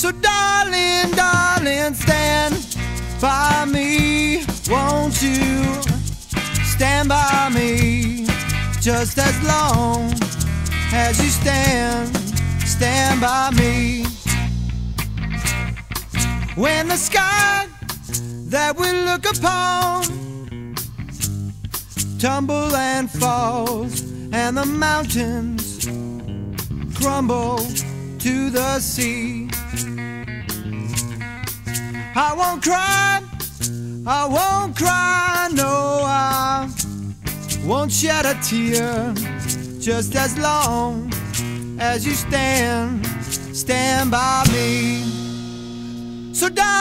So, darling, darling, stand by me. Won't you stand by me? Just as long as you stand, stand by me. When the sky that we look upon tumble and falls, and the mountains crumble to the sea. I won't cry, I won't cry, no, I won't shed a tear just as long as you stand, stand by me. So, darling.